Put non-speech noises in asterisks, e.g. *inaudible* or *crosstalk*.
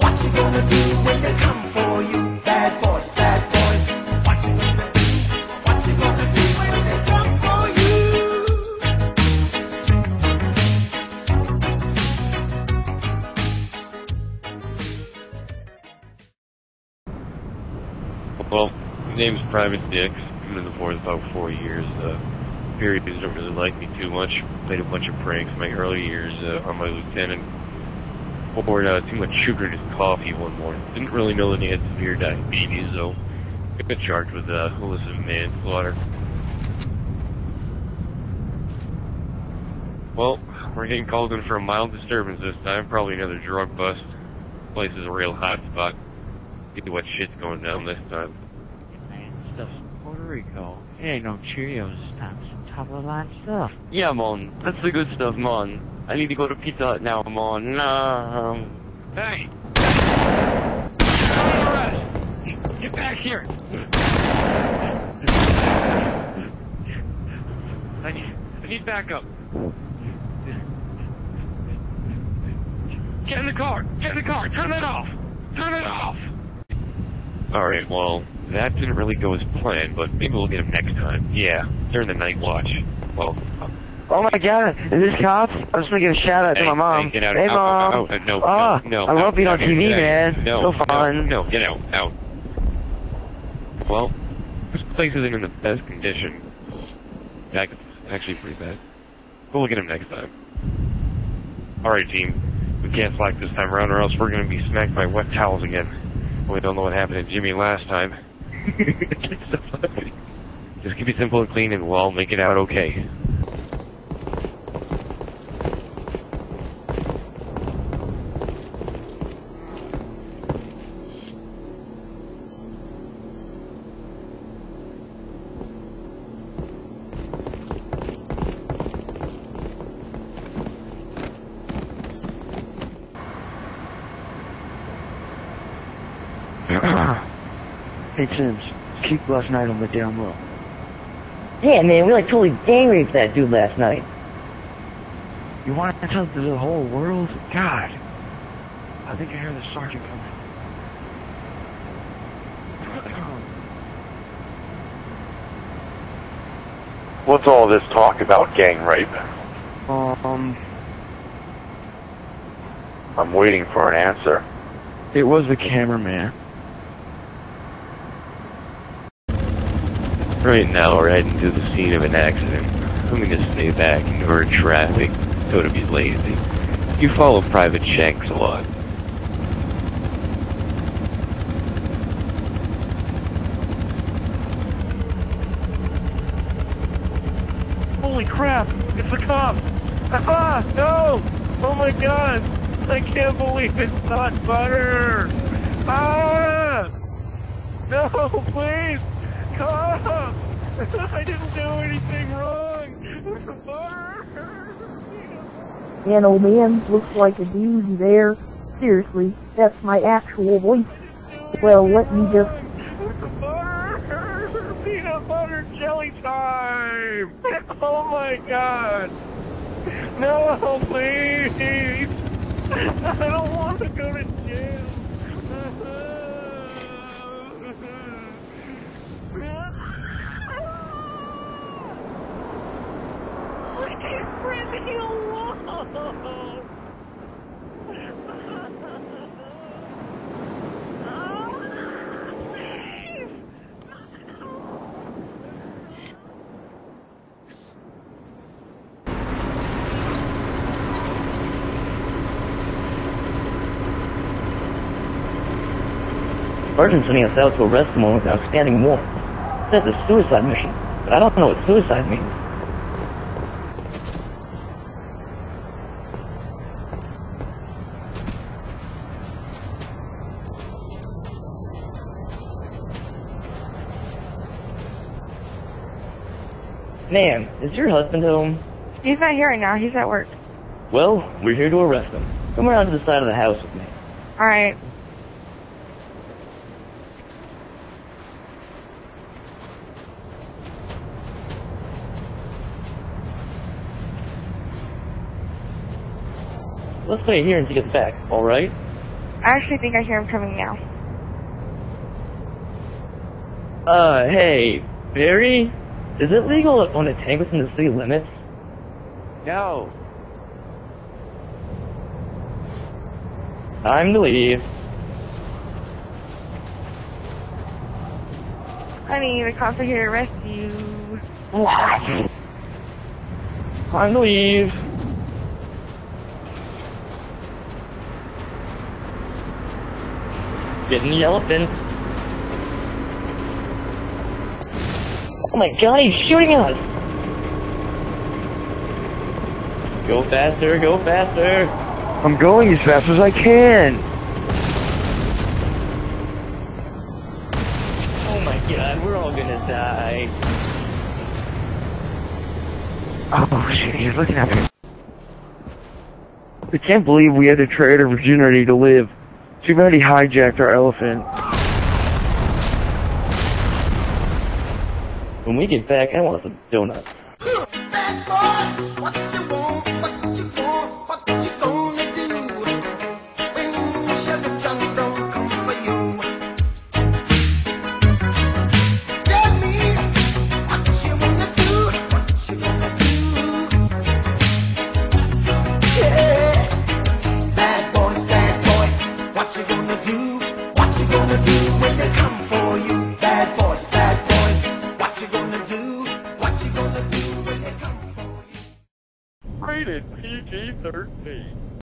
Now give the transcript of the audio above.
What you gonna do? When don't come for you? Well, my name's Private Dick. Been in the force about four years. Uh, periods don't really like me too much. Played a bunch of pranks in my early years uh, on my lieutenant. Poured uh, too much sugar in his coffee one morning. Didn't really know that he had severe diabetes, though. Got charged with uh, illicit manslaughter. Well, we're getting called in for a mild disturbance this time. Probably another drug bust. Place is a real hot spot. See what shit's going down this time. Man, stuff's Puerto Rico. It ain't no Cheerios this time. Some top of the line stuff. Yeah, Mon. That's the good stuff, Mon. I need to go to Pizza Hut now, Mon. Um... Hey! Arrest! Get back here! I need, I need backup. Get in the car! Get in the car! Turn it off! Turn it off! Alright, well, that didn't really go as planned, but maybe we'll get him next time. Yeah, during the night watch. Well, uh, Oh my god, is this cops? I'm just gonna give a shout out to my mom. hey, get out, hey out, mom. out, out, no, oh, no, no, I love being on TV, man. No, so fun. No, no, get out, out. Well, this place isn't in the best condition. Yeah, actually pretty bad. We'll look at him next time. Alright, team. We can't slack this time around or else we're gonna be smacked by wet towels again. We don't know what happened to Jimmy last time. It's so funny. Just keep it simple and clean and we'll all make it out okay. Hey Sims, keep last night on the down low. Yeah, man, we like totally gang raped that dude last night. You want to tell the whole world? God. I think I hear the sergeant coming. What's all this talk about gang rape? um, I'm waiting for an answer. it was the cameraman. Right now, we're heading to the scene of an accident. I'm going to stay back and divert traffic, so to be lazy. You follow Private Shanks a lot. Holy crap! It's the cops! Ah! No! Oh my god! I can't believe it's not butter! Ah! No, please! Cops! I didn't do anything wrong! Man, oh man, looks like a dude there. Seriously, that's my actual voice. Well, let me just... Butter! Peanut butter jelly time! Oh my god! No, please! I don't want to go to jail! Please bring me along! Please! Sergeant sending us out to arrest someone with outstanding warrant. Says a suicide mission, but I don't know what suicide means. Ma'am, is your husband home? He's not here right now. He's at work. Well, we're here to arrest him. Come around to the side of the house with me. All right. Let's wait here until he gets back, alright? I actually think I hear him coming now. Uh, hey, Barry? Is it legal to own a tank within the city limits? No. Time to leave. Honey, the cops are here to arrest you. *laughs* Time to leave. Getting the elephant. Oh my god, he's shooting us! Go faster, go faster! I'm going as fast as I can. Oh my god, we're all gonna die. Oh shit, he's looking at me. I can't believe we had to trade our virginity to live. Too bad he hijacked our elephant. When we get back, I want some donuts. Bad boys, what you want,